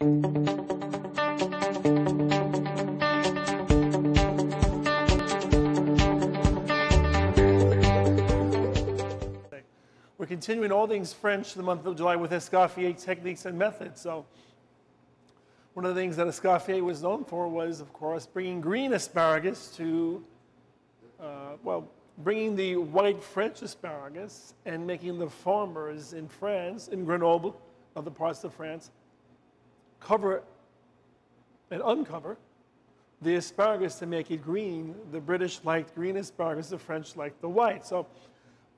We're continuing all things French the month of July with Escoffier techniques and methods. So one of the things that Escoffier was known for was, of course, bringing green asparagus to, uh, well, bringing the white French asparagus and making the farmers in France, in Grenoble, other parts of France, cover and uncover the asparagus to make it green. The British liked green asparagus, the French liked the white. So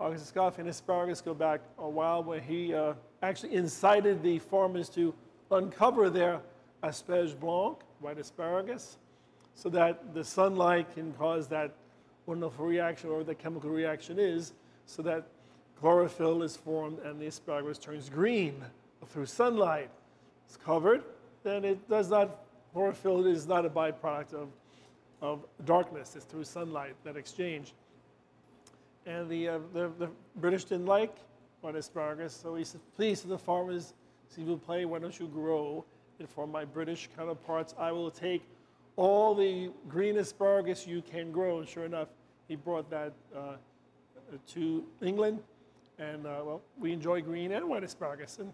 Auguste Escoffier and asparagus go back a while where he uh, actually incited the farmers to uncover their asperge blanc, white asparagus, so that the sunlight can cause that wonderful reaction, or the chemical reaction is, so that chlorophyll is formed and the asparagus turns green through sunlight. It's covered, then it does not, chlorophyll is not a byproduct of, of darkness. It's through sunlight, that exchange. And the, uh, the, the, British didn't like white asparagus, so he said, please, to the farmers, s'il vous plaît, why don't you grow and for my British counterparts, I will take all the green asparagus you can grow. And sure enough, he brought that uh, to England. And uh, well, we enjoy green and white asparagus. And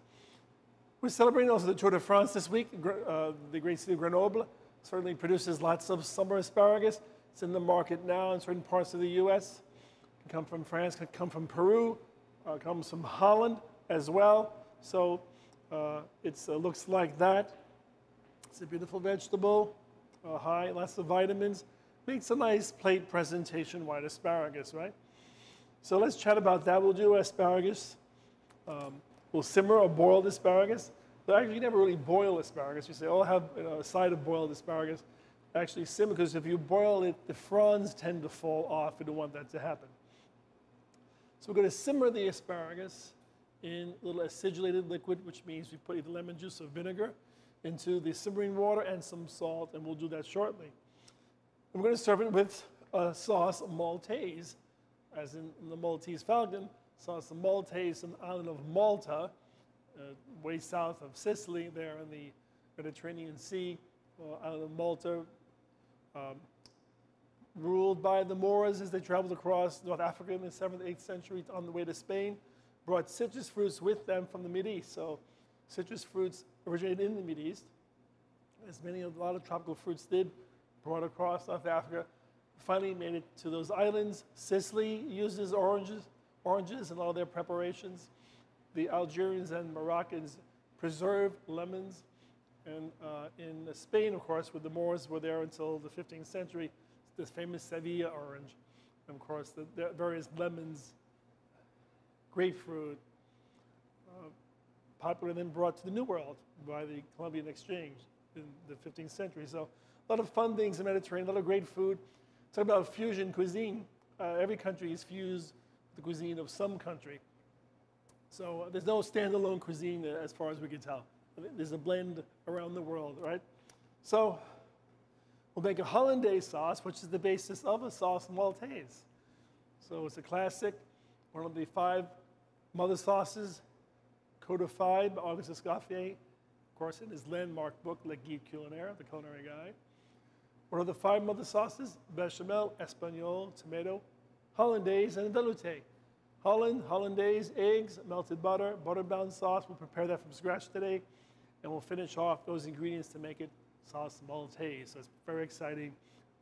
we're celebrating also the Tour de France this week. Uh, the great city of Grenoble certainly produces lots of summer asparagus. It's in the market now in certain parts of the U.S. It can come from France, can come from Peru, uh, comes from Holland as well. So uh, it uh, looks like that. It's a beautiful vegetable, uh, high, lots of vitamins. Makes a nice plate presentation, white asparagus, right? So let's chat about that. We'll do asparagus. Um, we'll simmer or boiled asparagus. But actually, you never really boil asparagus. You say, oh, I'll have you know, a side of boiled asparagus. Actually, simmer, because if you boil it, the fronds tend to fall off. You don't want that to happen. So we're going to simmer the asparagus in a little acidulated liquid, which means we put either lemon juice or vinegar into the simmering water and some salt, and we'll do that shortly. We're going to serve it with a sauce Maltese, as in the Maltese Falcon, sauce of Maltaise on the island of Malta, uh, way south of Sicily, there in the Mediterranean Sea, uh, island of Malta, um, ruled by the Moors as they traveled across North Africa in the 7th, 8th century on the way to Spain brought citrus fruits with them from the Mideast. So citrus fruits originated in the Mideast, as many a lot of tropical fruits did, brought across North Africa, finally made it to those islands. Sicily uses oranges, oranges in all their preparations. The Algerians and Moroccans preserve lemons. And uh, in Spain, of course, where the Moors were there until the 15th century, this famous Sevilla orange. And of course, the, the various lemons grapefruit, uh, popular then brought to the New World by the Columbian Exchange in the 15th century. So a lot of fun things in the Mediterranean, a lot of great food. Talk about fusion cuisine. Uh, every country is fused the cuisine of some country. So uh, there's no standalone cuisine uh, as far as we can tell. There's a blend around the world, right? So we'll make a hollandaise sauce, which is the basis of a sauce maltaise. So it's a classic, one of the five Mother Sauces, codified by Auguste Escoffier, of course, in his landmark book, Le Guide Culinaire, the Culinary Guide. What are the five mother sauces? Bechamel, Espagnole, tomato, Hollandaise, and velouté. Holland, Hollandaise, eggs, melted butter, butter-bound sauce. We'll prepare that from scratch today, and we'll finish off those ingredients to make it sauce maltaise. So it's very exciting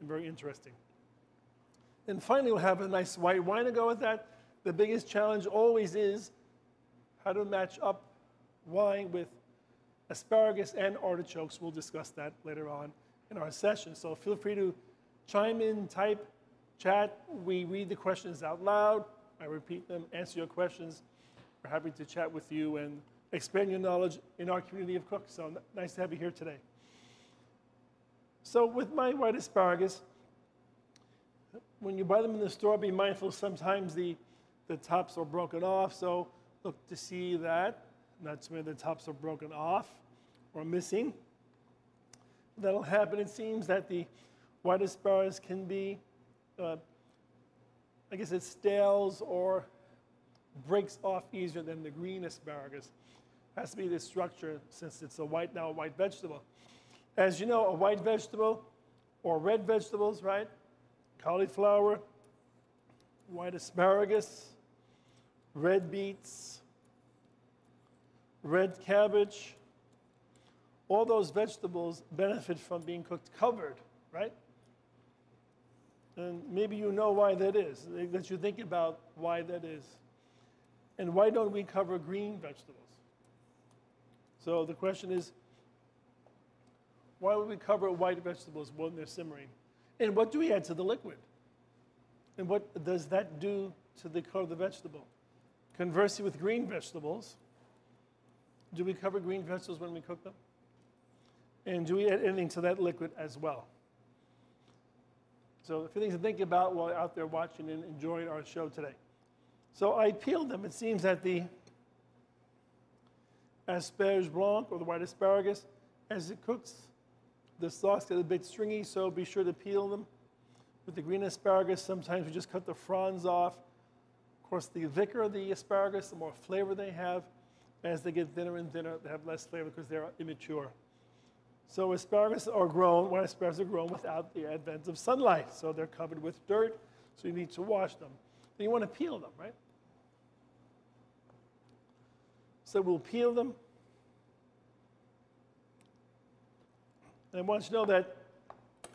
and very interesting. And finally, we'll have a nice white wine to go with that the biggest challenge always is how to match up wine with asparagus and artichokes. We'll discuss that later on in our session. So feel free to chime in, type, chat. We read the questions out loud. I repeat them, answer your questions. We're happy to chat with you and expand your knowledge in our community of cooks. So nice to have you here today. So with my white asparagus, when you buy them in the store, be mindful sometimes the the tops are broken off. So look to see that. That's where the tops are broken off or missing. That'll happen. It seems that the white asparagus can be, uh, I guess it stales or breaks off easier than the green asparagus. Has to be this structure since it's a white now a white vegetable. As you know, a white vegetable or red vegetables, right? Cauliflower, white asparagus, red beets, red cabbage. All those vegetables benefit from being cooked covered, right? And maybe you know why that is, that you think about why that is. And why don't we cover green vegetables? So the question is, why would we cover white vegetables when they're simmering? And what do we add to the liquid? And what does that do to the color of the vegetable? Conversely, with green vegetables, do we cover green vegetables when we cook them? And do we add anything to that liquid as well? So, a few things to think about while out there watching and enjoying our show today. So, I peeled them. It seems that the asperge blanc or the white asparagus, as it cooks, the stalks get a bit stringy, so be sure to peel them. With the green asparagus, sometimes we just cut the fronds off. Of course, the thicker the asparagus, the more flavor they have. As they get thinner and thinner, they have less flavor because they're immature. So asparagus are grown, when asparagus are grown without the advent of sunlight. So they're covered with dirt, so you need to wash them. Then you want to peel them, right? So we'll peel them. And I want you to know that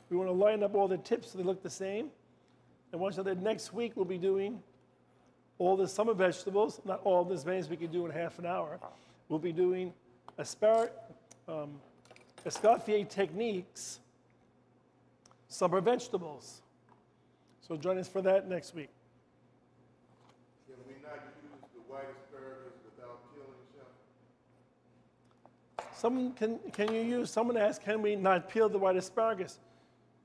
we want to line up all the tips so they look the same. And want you know that next week we'll be doing all the summer vegetables, not all as many as we can do in half an hour. We'll be doing asparagus, um, escoffier techniques, summer vegetables. So join us for that next week. Can we not use the white asparagus without peeling, Chef? Someone can, can you use, someone asked, can we not peel the white asparagus?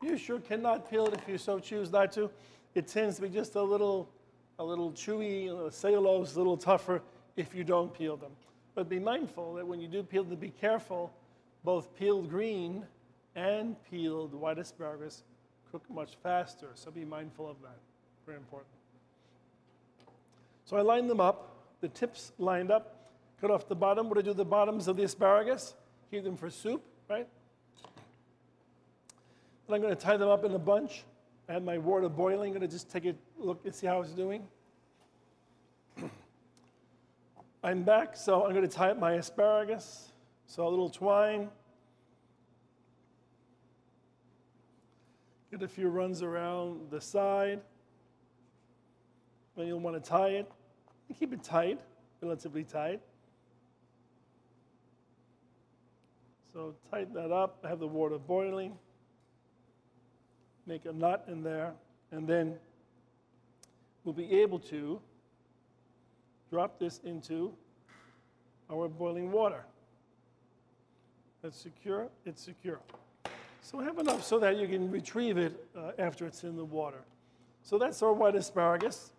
You sure cannot peel it if you so choose not to. It tends to be just a little, a little chewy, a little cellulose, a little tougher if you don't peel them. But be mindful that when you do peel them, be careful. Both peeled green and peeled white asparagus cook much faster, so be mindful of that. Very important. So I lined them up, the tips lined up, cut off the bottom. What do I do the bottoms of the asparagus? Keep them for soup, right? Then I'm going to tie them up in a bunch. I have my water boiling. I'm going to just take a look and see how it's doing. I'm back, so I'm going to tie up my asparagus. So a little twine. Get a few runs around the side. Then you'll want to tie it. And keep it tight, relatively tight. So tighten that up. Have the water boiling make a knot in there, and then we'll be able to drop this into our boiling water. That's secure, it's secure. So have enough so that you can retrieve it uh, after it's in the water. So that's our white asparagus.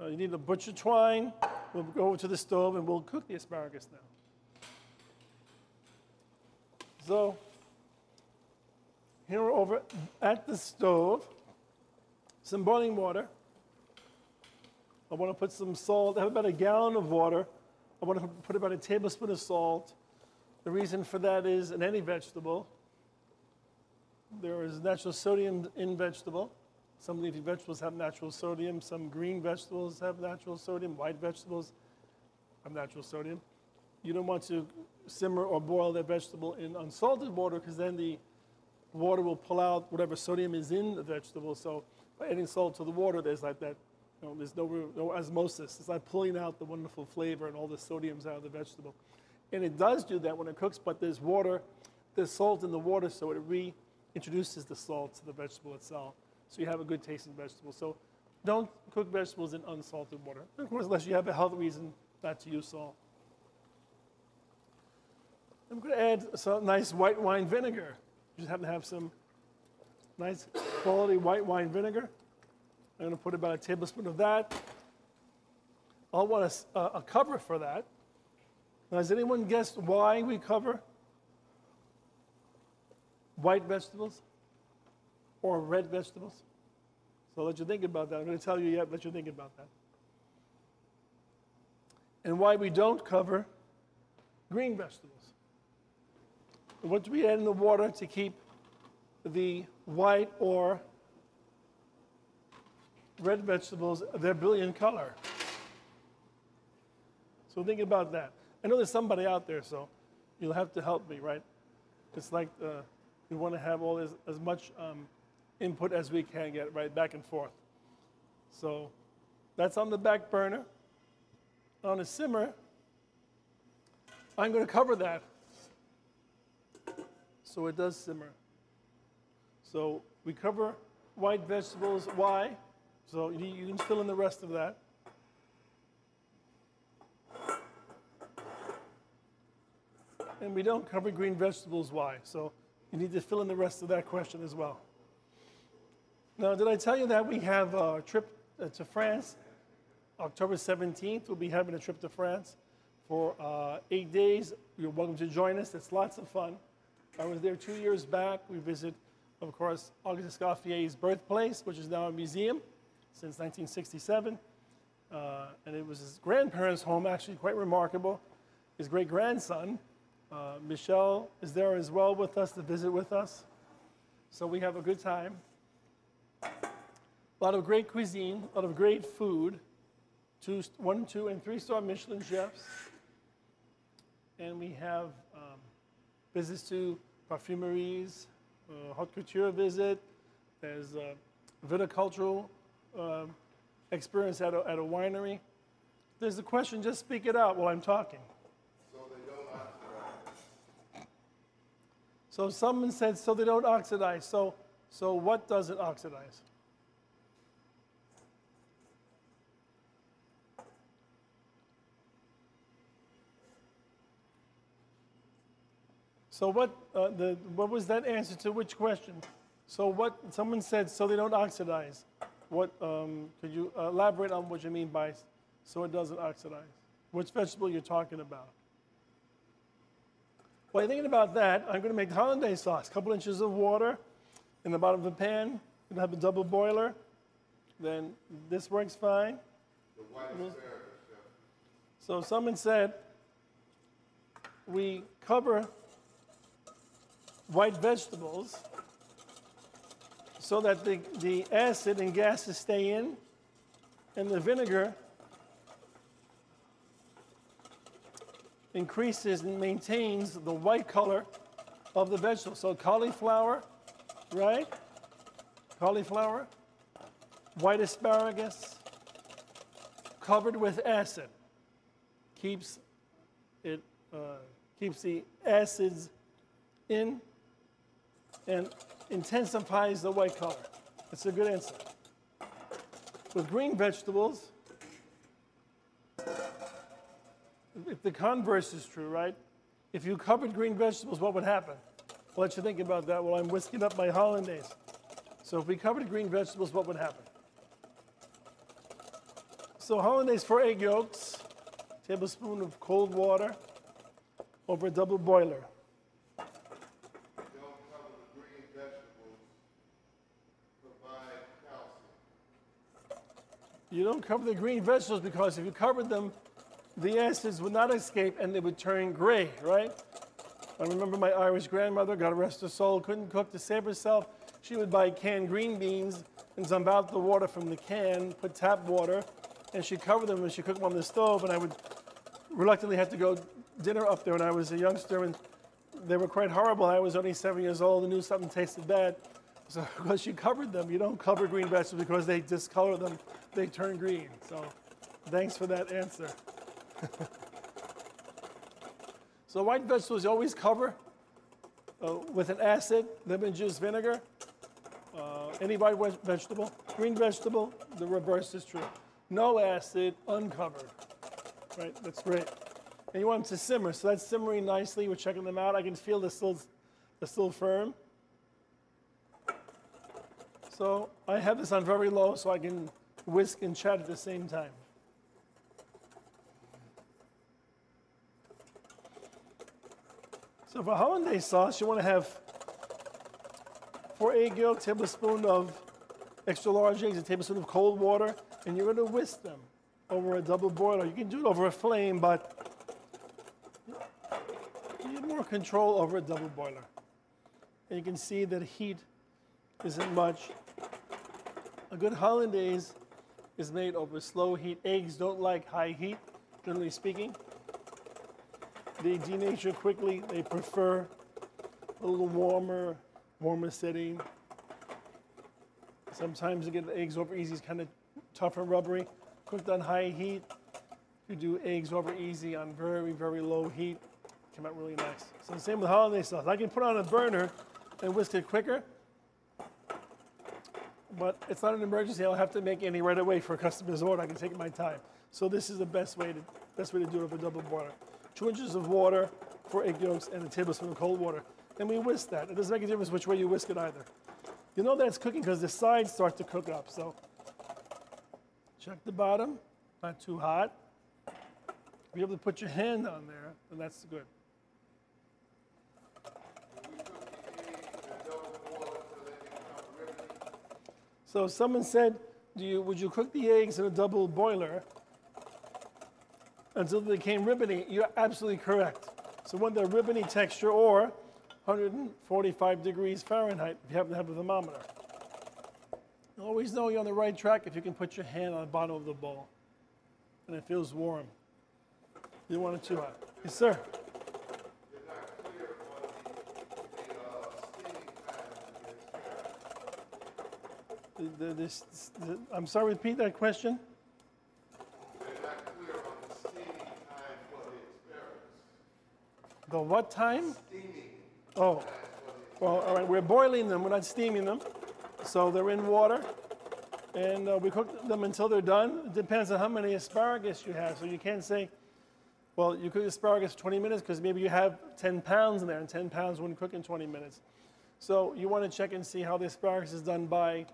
Uh, you need a butcher twine. We'll go over to the stove and we'll cook the asparagus now. So here we're over at the stove, some boiling water. I want to put some salt. I have about a gallon of water. I want to put about a tablespoon of salt. The reason for that is in any vegetable, there is natural sodium in vegetable. Some leafy vegetables have natural sodium. Some green vegetables have natural sodium. White vegetables have natural sodium. You don't want to simmer or boil that vegetable in unsalted water because then the water will pull out whatever sodium is in the vegetable. So by adding salt to the water, there's like that, you know, there's no, no osmosis. It's like pulling out the wonderful flavor and all the sodiums out of the vegetable. And it does do that when it cooks, but there's water, there's salt in the water, so it reintroduces the salt to the vegetable itself. So you have a good tasting vegetable. So don't cook vegetables in unsalted water. Of course, unless you have a health reason not to use salt. I'm going to add some nice white wine vinegar You just happen to have some nice quality white wine vinegar. I'm going to put about a tablespoon of that. I'll want a, a cover for that. Has anyone guessed why we cover white vegetables or red vegetables? So let you think about that. I'm going to tell you yet, let you think about that. And why we don't cover green vegetables. What do we add in the water to keep the white or red vegetables their brilliant color? So think about that. I know there's somebody out there, so you'll have to help me, right? It's like uh, we want to have all this, as much um, input as we can get, right, back and forth. So that's on the back burner. On a simmer, I'm going to cover that so it does simmer. So we cover white vegetables. Why? So you, you can fill in the rest of that. And we don't cover green vegetables. Why? So you need to fill in the rest of that question as well. Now, did I tell you that we have a trip uh, to France? October 17th, we'll be having a trip to France for uh, eight days. You're welcome to join us. It's lots of fun. I was there two years back. We visit, of course, Auguste Escoffier's birthplace, which is now a museum since 1967. Uh, and it was his grandparents' home, actually quite remarkable. His great grandson, uh, Michel, is there as well with us to visit with us. So we have a good time. A lot of great cuisine, a lot of great food. Two, one, two, and three star Michelin chefs. And we have um, visits to perfumeries, uh, haute couture visit. There's a viticultural um, experience at a, at a winery. There's a question, just speak it out while I'm talking. So they don't oxidize. So someone said, so they don't oxidize. So, so what doesn't oxidize? So what, uh, the, what was that answer to which question? So what, someone said, so they don't oxidize. What, um, could you elaborate on what you mean by so it doesn't oxidize? Which vegetable you're talking about? While you're thinking about that, I'm going to make hollandaise sauce. A couple inches of water in the bottom of the pan. To have a double boiler. Then this works fine. The white chef. Mm-hmm. So someone said we cover white vegetables so that the, the acid and gases stay in and the vinegar increases and maintains the white color of the vegetable. So cauliflower, right? Cauliflower, white asparagus, covered with acid, keeps it uh, keeps the acids in and intensifies the white color. It's a good answer. With green vegetables, if the converse is true, right? If you covered green vegetables, what would happen? I'll let you think about that while I'm whisking up my hollandaise. So if we covered green vegetables, what would happen? So hollandaise four egg yolks, tablespoon of cold water over a double boiler. Don't cover the green vegetables. Provide calcium. You don't cover the green vegetables because if you covered them, the acids would not escape and they would turn gray, right? I remember my Irish grandmother, God rest her soul, couldn't cook to save herself. She would buy canned green beans and dump out the water from the can, put tap water, and she'd cover them and she cooked them on the stove. And I would reluctantly have to go dinner up there when I was a youngster, and they were quite horrible. I was only seven years old and knew something tasted bad. So because she covered them, you don't cover green vegetables because they discolor them, they turn green. So thanks for that answer. so white vegetables you always cover uh, with an acid, lemon juice, vinegar. Uh, any white vegetable, green vegetable, the reverse is true. No acid, uncovered. Right, that's great. And you want them to simmer, so that's simmering nicely. We're checking them out. I can feel they're still, they're still firm. So I have this on very low so I can whisk and chat at the same time. So for hollandaise sauce, you want to have four egg yolk, tablespoon of extra large eggs, a tablespoon of cold water, and you're going to whisk them over a double boiler. You can do it over a flame, but you need more control over a double boiler. And you can see that heat isn't much. A good hollandaise is made over slow heat. Eggs don't like high heat, generally speaking. They denature quickly. They prefer a little warmer, warmer setting. Sometimes you get the eggs over easy, it's kind of tough and rubbery. Cooked on high heat. You do eggs over easy on very, very low heat. Come out really nice. So the same with hollandaise sauce. I can put on a burner and whisk it quicker, but it's not an emergency. I don't have to make any right away for a customer's order. I can take my time. So this is the best way to best way to do it with a double boiler. Two inches of water, four egg yolks, and a tablespoon of cold water. And we whisk that. It doesn't make a difference which way you whisk it either. You know that it's cooking because the sides start to cook up. So check the bottom, not too hot. Be able to put your hand on there, and that's good. So someone said, Do you, would you cook the eggs in a double boiler until they became ribbony? You're absolutely correct. So when they're ribbony texture or 145 degrees Fahrenheit if you happen to have a thermometer. You always know you're on the right track if you can put your hand on the bottom of the bowl and it feels warm. You want it too hot. Yes, sir. The, the, uh, this, the, I'm sorry, repeat that question. They're not clear on the steaming time for the asparagus. The what time? Steaming Oh, well, all right, we're boiling them, we're not steaming them. So they're in water, and uh, we cook them until they're done. It depends on how many asparagus you have. So you can't say, well, you cook asparagus 20 minutes because maybe you have 10 pounds in there, and 10 pounds wouldn't cook in 20 minutes. So you want to check and see how the asparagus is done by,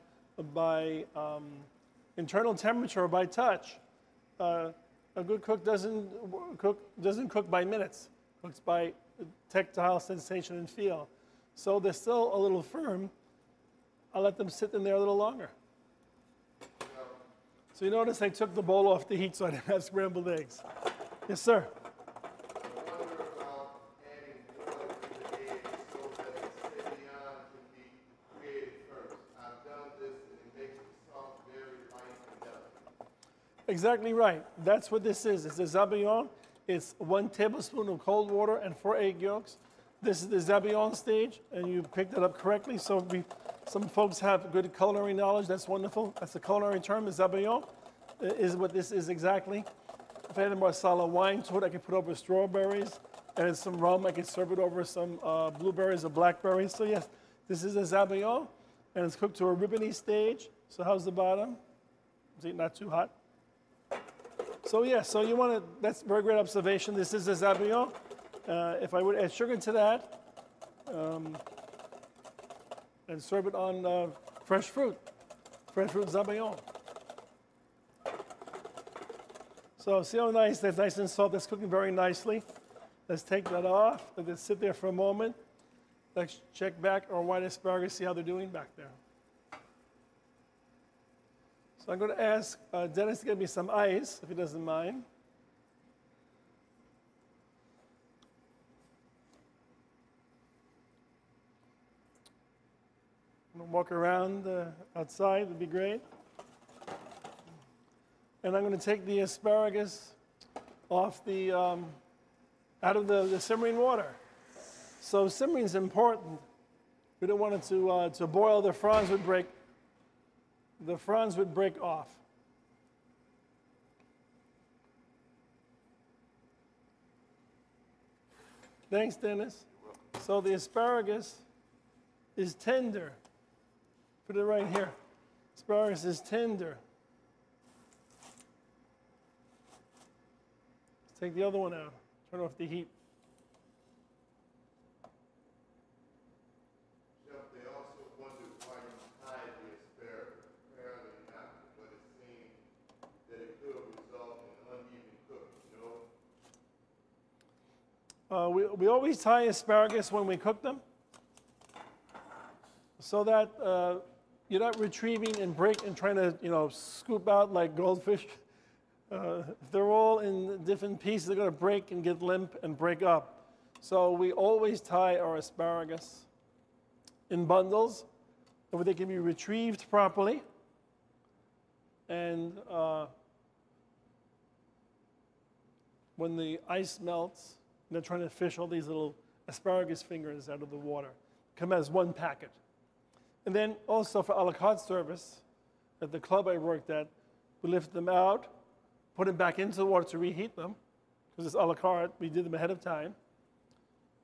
by um, internal temperature or by touch. Uh, a good cook doesn't cook doesn't cook by minutes. Cooks by tactile sensation and feel. So they're still a little firm. I'll let them sit in there a little longer. So you notice I took the bowl off the heat so I didn't have scrambled eggs. Yes, sir. I. Exactly right. That's what this is. It's a zabayon. It's one tablespoon of cold water and four egg yolks. This is the zabayon stage, and you picked it up correctly. So we, some folks have good culinary knowledge. That's wonderful. That's a culinary term. Uh, is what this is exactly. If I had a marsala wine to it, I could put over strawberries and some rum. I could serve it over some uh, blueberries or blackberries. So yes, this is a zabayon, and it's cooked to a ribbony stage. So how's the bottom? Is it not too hot? So yeah, so you want to, that's very great observation. This is a Zabayon. Uh, if I would add sugar to that um, and serve it on uh, fresh fruit, fresh fruit Zabayon. So see how nice, that's nice and soft. That's cooking very nicely. Let's take that off. Let it sit there for a moment. Let's check back our white asparagus, see how they're doing back there. So I'm going to ask uh, Dennis to get me some ice, if he doesn't mind. Walk around uh, outside, would be great. And I'm going to take the asparagus off the, um, out of the, the simmering water. So simmering is important. We don't want it to, uh, to boil, the fronds would break the fronds would break off. Thanks, Dennis. So the asparagus is tender. Put it right here. Asparagus is tender. Let's take the other one out. Turn off the heat. Chef, they also wondered why you hide the asparagus. Apparently not, but it seemed that it could result in uneven cooking, no? Uh, we, we always tie asparagus when we cook them so that uh, you're not retrieving and break and trying to you know scoop out like goldfish. Uh, they're all in different pieces, they're going to break and get limp and break up. So we always tie our asparagus in bundles where they can be retrieved properly. And uh, when the ice melts, they're trying to fish all these little asparagus fingers out of the water. Come as one packet. And then also for a la carte service, at the club I worked at, we lift them out, put them back into the water to reheat them, because it's a la carte. We did them ahead of time.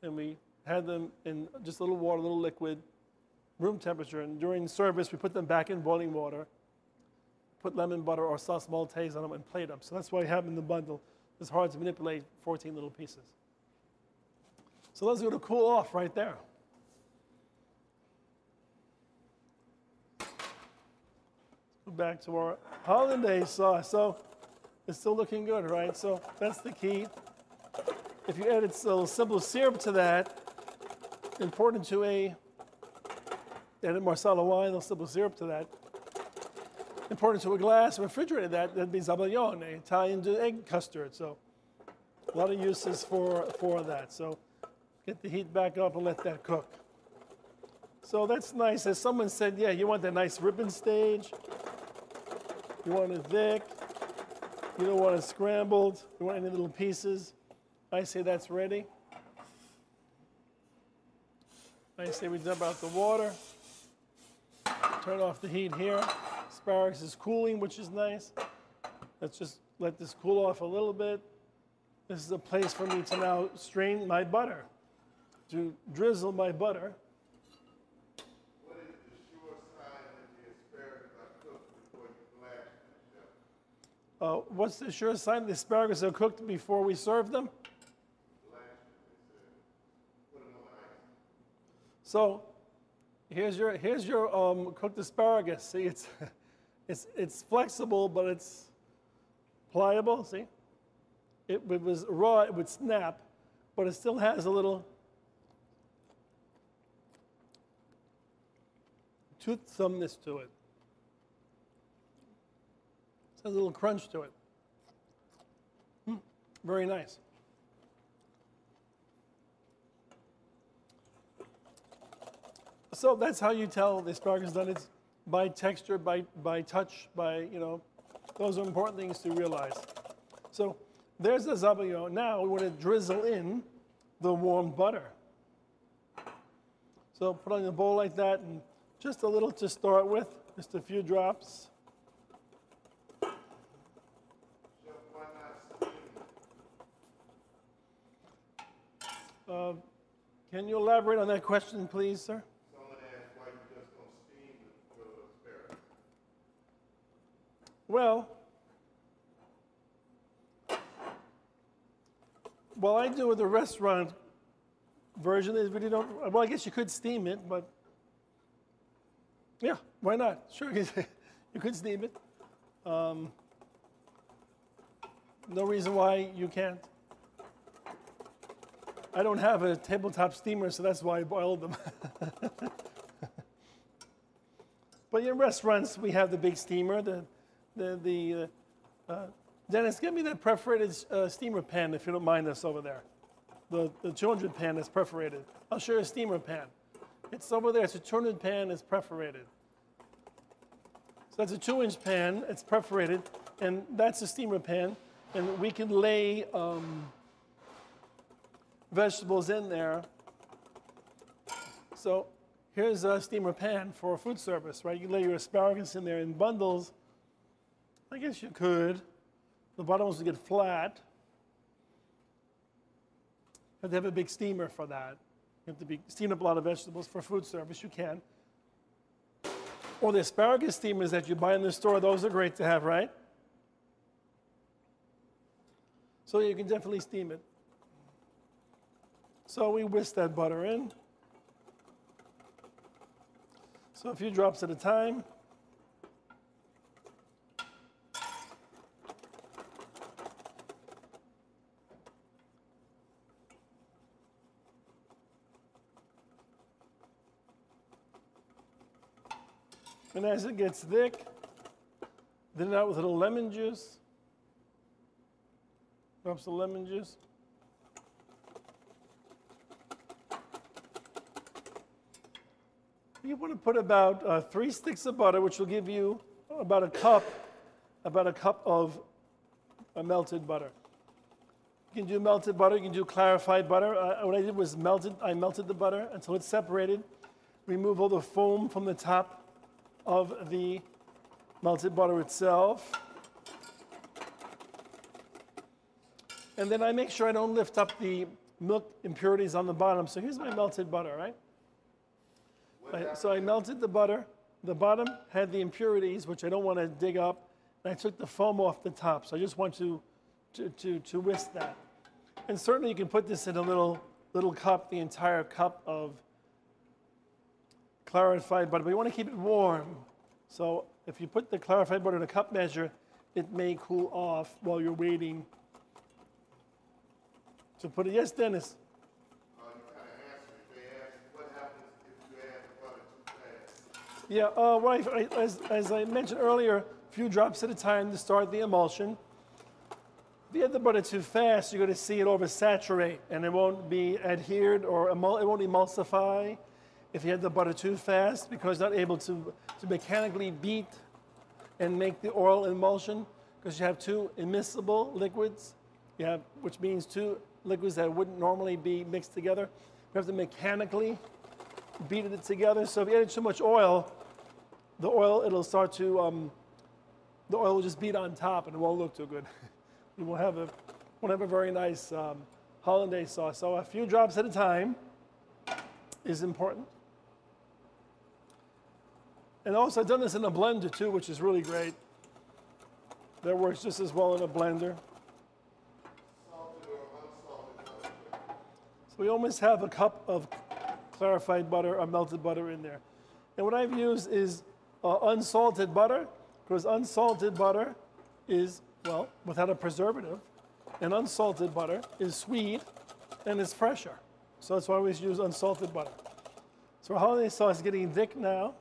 And we had them in just a little water, a little liquid, room temperature. And during service, we put them back in boiling water, put lemon butter or sauce maltaise on them, and plate them. So that's why we have them in the bundle. It's hard to manipulate 14 little pieces. So let's go to cool off right there. Go back to our hollandaise sauce. So it's still looking good, right? So that's the key. If you added a little simple syrup to that, important to a added marsala wine, a little simple syrup to that. Important to a glass, refrigerated that, that'd be zabaglione, Italian egg custard. So a lot of uses for, for that. So get the heat back up and let that cook. So that's nice. As someone said, yeah, you want that nice ribbon stage. You want it thick. You don't want it scrambled. You want any little pieces. I say that's ready. I say we dump out the water. Turn off the heat here. Asparagus is cooling, which is nice. Let's just let this cool off a little bit. This is a place for me to now strain my butter, to drizzle my butter. What is the sure sign that the asparagus are cooked before you them, Uh, what's the sure sign the asparagus are cooked before we serve them? Blanch them, they said. Put them on ice. So here's your here's your um, cooked asparagus. See, it's it's it's flexible, but it's pliable. See, it, it was raw, it would snap, but it still has a little toothsomeness to it. It has a little crunch to it. Mm, very nice. So that's how you tell the asparagus done. It's by texture, by, by touch, by, you know, those are important things to realize. So there's the zabaglione. Now we want to drizzle in the warm butter. So put on a bowl like that and just a little to start with, just a few drops. Chef, why not steam it? Uh, can you elaborate on that question, please, sir? Someone asked why you just don't steam the asparagus. Well, well, I do with the restaurant version. Is really don't. Well, I guess you could steam it, but yeah, why not? Sure, you could steam it. Um, no reason why you can't. I don't have a tabletop steamer, so that's why I boiled them. but in restaurants, we have the big steamer, the the, the uh, uh, Dennis, give me that perforated uh, steamer pan if you don't mind us over there. The, the 200 pan is perforated. I'll show you a steamer pan. It's over there. It's a 200 pan. It's perforated. So that's a two-inch pan. It's perforated, and that's a steamer pan. And we can lay um, vegetables in there. So here's a steamer pan for food service, right? You lay your asparagus in there in bundles. I guess you could. The bottom ones would get flat. You have to have a big steamer for that. You have to be steam up a lot of vegetables for food service. You can. Or the asparagus steamers that you buy in the store, those are great to have, right? So you can definitely steam it. So we whisk that butter in. So a few drops at a time. And as it gets thick, then it out with a little lemon juice. Drop some lemon juice. You want to put about uh, three sticks of butter, which will give you about a cup, about a cup of uh, melted butter. You can do melted butter, you can do clarified butter. Uh, uh what I did was melted, I melted the butter until it separated, remove all the foam from the top, of the melted butter itself. And then I make sure I don't lift up the milk impurities on the bottom. So here's my melted butter, right? I- so I melted the butter. The bottom had the impurities, which I don't want to dig up. And I took the foam off the top. So I just want to, to, to, to whisk that. And certainly you can put this in a little, little cup, the entire cup of clarified butter, but you want to keep it warm. So if you put the clarified butter in a cup measure, it may cool off while you're waiting to put it. Yes, Dennis? Uh, you kind of answered, they asked, what happens if you add the butter too fast? Yeah, uh, right. I- As, as I mentioned earlier, a few drops at a time to start the emulsion. If you add the butter too fast, you're going to see it oversaturate and it won't be adhered or emul- it won't emulsify. If you add the butter too fast, because not able to, to mechanically beat and make the oil emulsion, because you have two immiscible liquids, you have, which means two liquids that wouldn't normally be mixed together. You have to mechanically beat it together. So if you add too much oil, the oil it'll start to um, the oil will just beat on top and it won't look too good. you won't have a won't have a very nice um, hollandaise sauce. So a few drops at a time is important. And also I've done this in a blender too, which is really great. That works just as well in a blender. So we almost have a cup of clarified butter or melted butter in there. And what I've used is uh, unsalted butter, because unsalted butter is, well, without a preservative, and unsalted butter is sweet and it's fresher. So that's why always use unsalted butter. So our hollandaise sauce is getting thick now.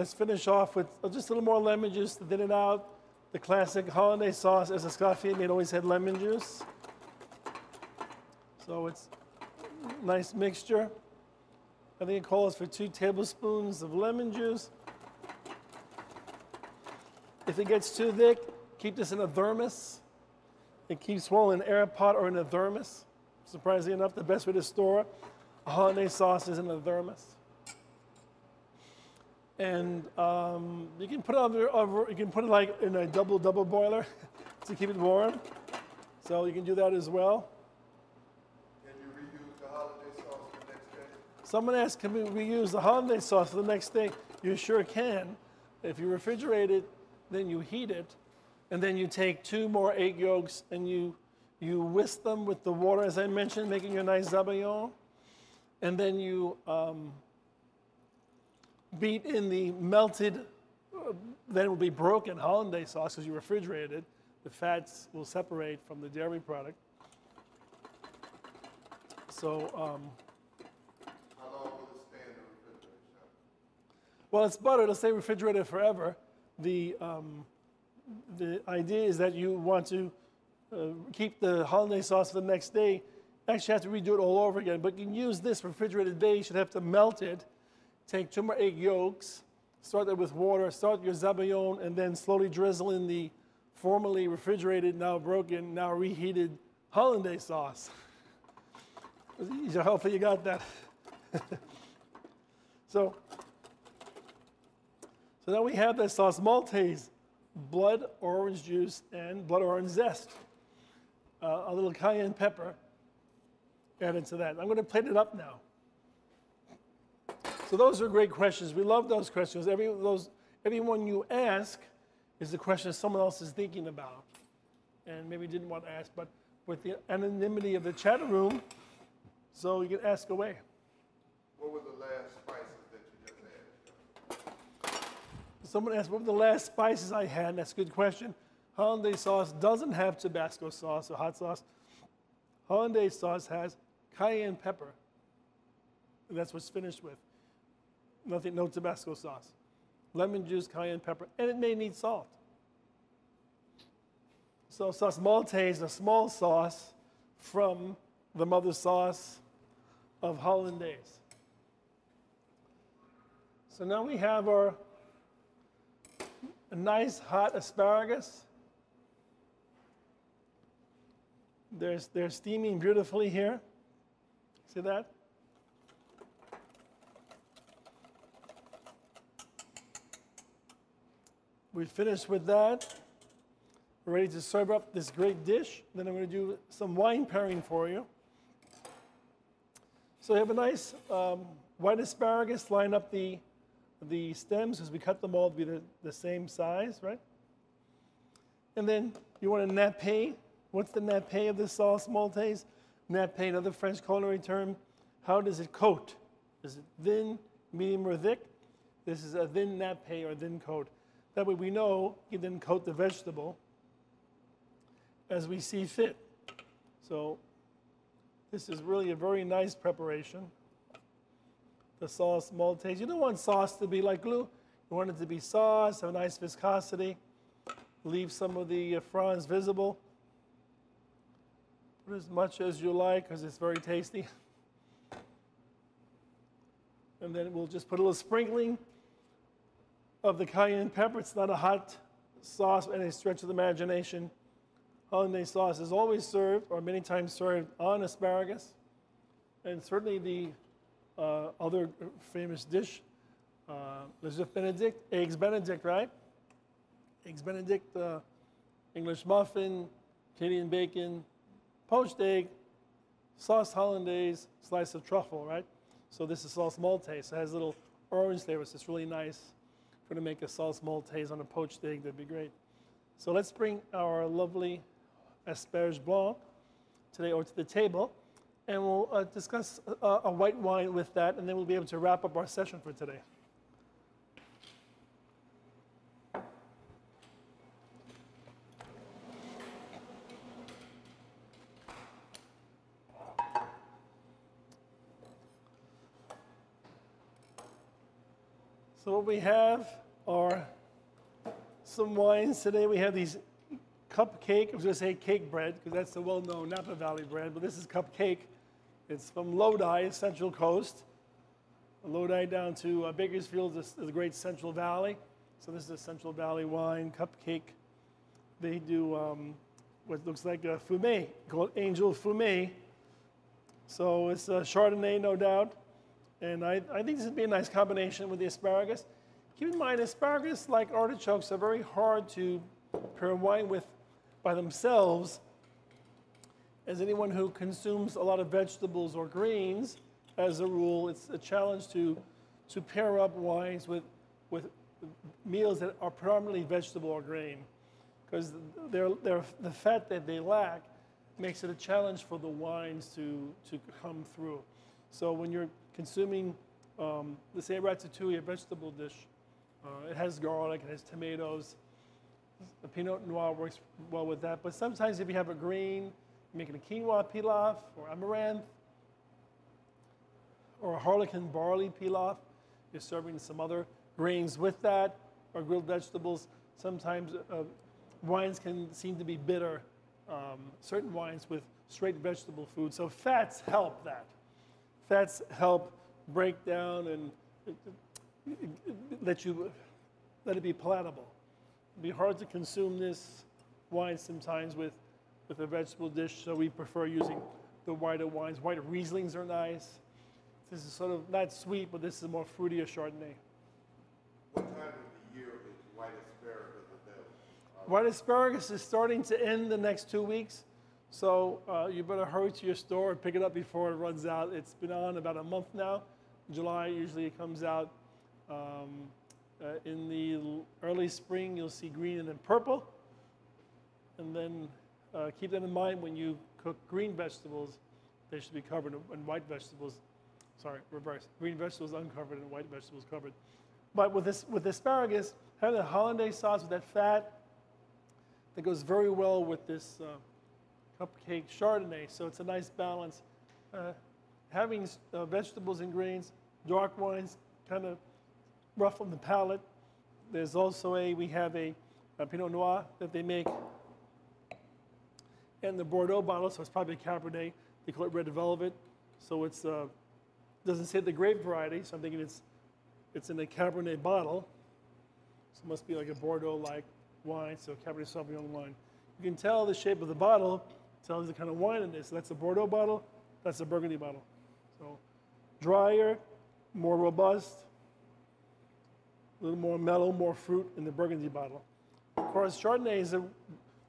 Let's finish off with just a little more lemon juice to thin it out. The classic hollandaise sauce, as a Escoffier made, always had lemon juice. So it's nice mixture. I think it calls for two tablespoons of lemon juice. If it gets too thick, keep this in a thermos. It keeps well in an air pot or in a thermos. Surprisingly enough, the best way to store a hollandaise sauce is in a thermos. And um, you can put it over, over, you can put it like in a double double boiler to keep it warm. So you can do that as well. Can you reuse the hollandaise sauce for the next day? Someone asked, can we reuse the hollandaise sauce for the next day? You sure can. If you refrigerate it, then you heat it, and then you take two more egg yolks and you, you whisk them with the water, as I mentioned, making your nice zabayon. And then you um, beat in the melted, uh, then it will be broken hollandaise sauce because you refrigerated it. The fats will separate from the dairy product. So, um? Well, it's butter. It'll stay refrigerated forever. The, um, the idea is that you want to uh, keep the hollandaise sauce for the next day. Actually, have to redo it all over again. But you can use this refrigerated base. You should have to melt it. Take two more egg yolks. Start that with water. Start your zabayon, and then slowly drizzle in the formerly refrigerated, now broken, now reheated hollandaise sauce. Hopefully, you got that. so. So now we have that sauce Maltese, blood orange juice and blood orange zest. Uh, a little cayenne pepper added to that. I'm going to plate it up now. So those are great questions. We love those questions. Every, those, everyone you ask is the question someone else is thinking about and maybe didn't want to ask, but with the anonymity of the chat room, so you can ask away. What were the last spices that you just had? Someone asked, what were the last spices I had? That's a good question. Hollandaise sauce doesn't have Tabasco sauce or hot sauce. Hollandaise sauce has cayenne pepper. And that's what's finished with. Nothing, no Tabasco sauce. Lemon juice, cayenne pepper, and it may need salt. So sauce Maltese, a small sauce from the mother sauce of Hollandaise. So now we have our nice hot asparagus. There's, they're steaming beautifully here. See that? We finished with that. We're ready to serve up this great dish. Then I'm going to do some wine pairing for you. So we have a nice um, white asparagus. Line up the, the stems as we cut them all to be the, the same size, right? And then you want a nappe. What's the nappe of this sauce maltaise? Nappe, another French culinary term. How does it coat? Is it thin, medium, or thick? This is a thin nappe or thin coat. That way we know you then coat the vegetable as we see fit. So this is really a very nice preparation. The sauce maltaise. You don't want sauce to be like glue. You want it to be sauce, have a nice viscosity, leave some of the uh, fronds visible. Put as much as you like because it's very tasty. And then we'll just put a little sprinkling of the cayenne pepper. It's not a hot sauce by any stretch of the imagination. Hollandaise sauce is always served, or many times served, on asparagus. And certainly the uh, other famous dish, uh, Les Benedict, eggs Benedict, right? Eggs Benedict, uh, English muffin, Canadian bacon, poached egg, sauce hollandaise, slice of truffle, right? So this is sauce maltaise. It has little orange flavors. It's really nice. Going to make a sauce maltaise on a poached egg, that'd be great. So let's bring our lovely asperge blanc today over to the table, and we'll uh, discuss a, a white wine with that, and then we'll be able to wrap up our session for today. We have are some wines today. We have these cupcake. I was going to say Cakebread because that's the well-known Napa Valley bread, but this is cupcake. It's from Lodi, Central Coast. Lodi down to uh, Bakersfield is the great Central Valley. So this is a Central Valley wine cupcake. They do um, what looks like a fumé called Angel Fumé. So it's a Chardonnay, no doubt. And I, I think this would be a nice combination with the asparagus. Keep in mind, asparagus, like artichokes, are very hard to pair wine with by themselves. As anyone who consumes a lot of vegetables or greens, as a rule, it's a challenge to, to pair up wines with, with meals that are predominantly vegetable or grain. Because the fat that they lack makes it a challenge for the wines to, to come through. So when you're consuming, um, let's say a ratatouille, a vegetable dish, uh, it has garlic, it has tomatoes. The Pinot Noir works well with that. But sometimes if you have a green, you're making a quinoa pilaf or amaranth, or a harlequin barley pilaf, you're serving some other grains with that, or grilled vegetables. Sometimes uh, wines can seem to be bitter, um, certain wines with straight vegetable food. So fats help that. Fats help break down and let you let it be palatable. It'd be hard to consume this wine sometimes with with a vegetable dish, so we prefer using the whiter wines. White Rieslings are nice. This is sort of not sweet, but this is more fruity or Chardonnay. What time of the year is white asparagus available? White asparagus is starting to end the next two weeks, so uh, you better hurry to your store and pick it up before it runs out. It's been on about a month now. July usually it comes out. Um, uh, in the early spring, you'll see green and then purple. And then uh, keep that in mind when you cook green vegetables, they should be covered, and white vegetables, sorry, reverse. Green vegetables uncovered and white vegetables covered. But with this, with asparagus, having the hollandaise sauce with that fat, that goes very well with this uh, cupcake Chardonnay. So it's a nice balance. Uh, having uh, vegetables and grains, dark wines, kind of rough on the palate. There's also a, we have a, a Pinot Noir that they make and the Bordeaux bottle, so it's probably a Cabernet. They call it Red Velvet. So it's, uh, doesn't say the grape variety, so I'm thinking it's It's in a Cabernet bottle. So it must be like a Bordeaux-like wine, so Cabernet Sauvignon wine. You can tell the shape of the bottle tells the kind of wine it is. So that's a Bordeaux bottle, that's a Burgundy bottle. So drier, more robust, a little more mellow, more fruit in the Burgundy bottle. Of course, Chardonnay is a,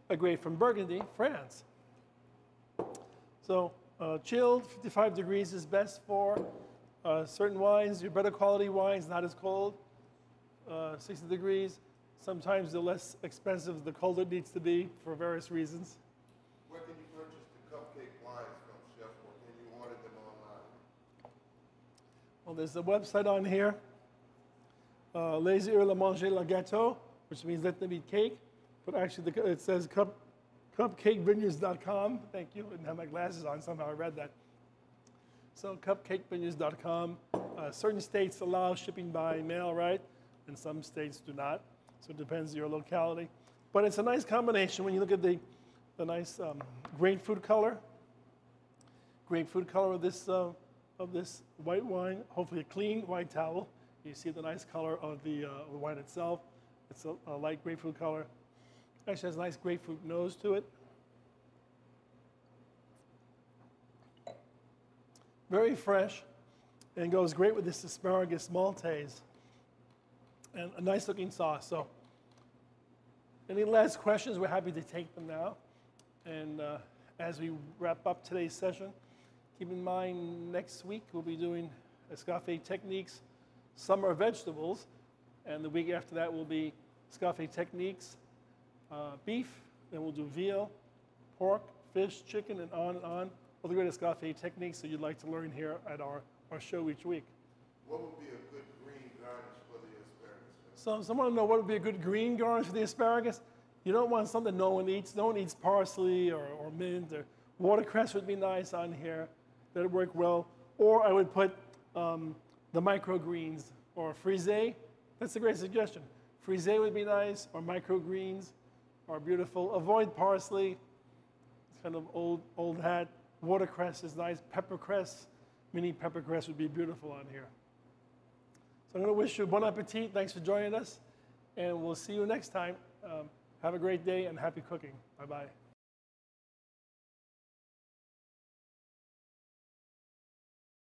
a grape from Burgundy, France. So uh, chilled, 55 degrees is best for uh, certain wines. Your better quality wines, not as cold, uh, 60 degrees. Sometimes the less expensive, the colder it needs to be for various reasons. Where can you purchase the cupcake wines from, Chef, or can you order them online? Well, there's a website on here, uh, Laser La Manger La Gâteau, which means let them eat cake. But actually, the, it says cup, cupcakevineyards.com. Thank you. I didn't have my glasses on. Somehow I read that. So cupcakevineyards.com. Uh, certain states allow shipping by mail, right? And some states do not. So it depends your locality. But it's a nice combination when you look at the, the nice um, grapefruit color. Grapefruit color of this, uh, of this white wine. Hopefully a clean white towel. You see the nice color of the, uh, wine itself. It's a, a light grapefruit color. Actually has a nice grapefruit nose to it. Very fresh and goes great with this asparagus maltaise and a nice looking sauce. So, any last questions? We're happy to take them now. And uh, as we wrap up today's session, keep in mind next week we'll be doing Escoffier Techniques Summer Vegetables, and the week after that will be Escoffier Techniques uh, Beef, then we'll do veal, pork, fish, chicken, and on and on. All the great Escoffier techniques that you'd like to learn here at our, our show each week. What would be a good green garnish for the asparagus? So, someone to know what would be a good green garnish for the asparagus? You don't want something no one eats. No one eats parsley or, or mint or watercress would be nice on here. That'd work well. Or I would put um, the microgreens or frisee. That's a great suggestion. Frisee would be nice, or microgreens are beautiful. Avoid parsley. It's kind of old old hat. Watercress is nice. Peppercress, mini peppercress would be beautiful on here. So I'm going to wish you bon appetit. Thanks for joining us, and we'll see you next time. Um, have a great day and happy cooking. Bye bye.